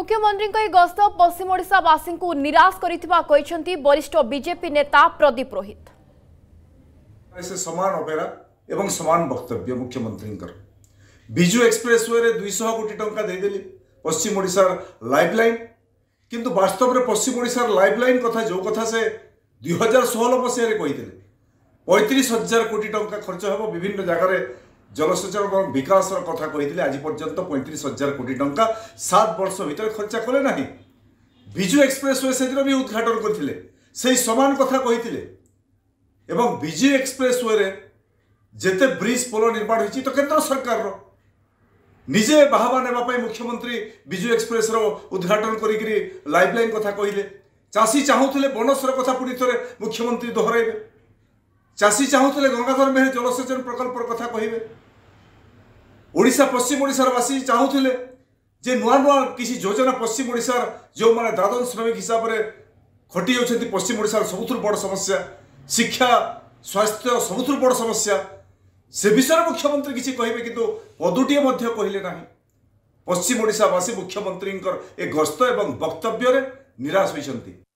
মুখ্যমন্ত্রীঙ্ক এই গস্ত পশ্চিম ওড়িশাবাসী নিরাশ করে বরিষ্ঠ বিজেপি নেতা প্রদীপ রোহিত সে সমান অপেরা এবং সমান বক্তব্য মুখ্যমন্ত্রীঙ্কর বিজু এক্সপ্রেসওয়ে দুইশহ কোটি টঙ্কা দিয়েদেলি পশ্চিম ওড়িশার লাইফ লাইন কিন্তু বাস্তবরে পশ্চিম ওড়িশার লাইফ লাইন কথা যে কথা সে দুই হাজার ষোহল মশায় কে পঁয়ত্রিশ হাজার কোটি টঙ্কা খরচ হব বিভিন্ন জায়গায় জলসেচন এবং বিকাশের কথা কইলে আজ পর্যন্ত পঁয়ত্রিশ হাজার কোটি টাকা সাত বর্ষ ভিতরে খরচা কলে না বিজু এক্সপ্রেসওয়ে সেদিন বি উদ্ঘাটন করে সেই সমান কথা কইলে এবং বিজু এক্সপ্রেসওয়ে যেতে ব্রিজ পোল নির্মাণ হয়েছে তো কেন্দ্র সরকারর নিজে বাহবা নেওয়া মুখ্যমন্ত্রী বিজু এক্সপ্রেসর উদ্ঘাটন করি লাইফ লাইন কথা কহিলেন চাষী চাহুলে বনসর কথা পুঁথরে মুখ্যমন্ত্রী দোহরাইবে ଚାଷୀ ଚାହୁଁଥିଲେ ଗଙ୍ଗାଧର ମେହେର ଜଳସେଚନ ପ୍ରକଳ୍ପର କଥା କହିବେ ଓଡ଼ିଶା ପଶ୍ଚିମ ଓଡ଼ିଶାରବାସୀ ଚାହୁଁଥିଲେ ଯେ ନୂଆ ନୂଆ କିଛି ଯୋଜନା ପଶ୍ଚିମ ଓଡ଼ିଶାର ଯେଉଁମାନେ ଦାଦନ ଶ୍ରମିକ ହିସାବରେ ଖଟି ଯାଉଛନ୍ତି ପଶ୍ଚିମ ଓଡ଼ିଶାର ସବୁଥିରୁ ବଡ଼ ସମସ୍ୟା ଶିକ୍ଷା ସ୍ୱାସ୍ଥ୍ୟ ସବୁଥିରୁ ବଡ଼ ସମସ୍ୟା ସେ ବିଷୟରେ ମୁଖ୍ୟମନ୍ତ୍ରୀ କିଛି କହିବେ କିନ୍ତୁ ପଦୁଟିଏ ମଧ୍ୟ କହିଲେ ନାହିଁ ପଶ୍ଚିମ ଓଡ଼ିଶାବାସୀ ମୁଖ୍ୟମନ୍ତ୍ରୀଙ୍କର ଏ ଗସ୍ତ ଏବଂ ବକ୍ତବ୍ୟରେ ନିରାଶ ହୋଇଛନ୍ତି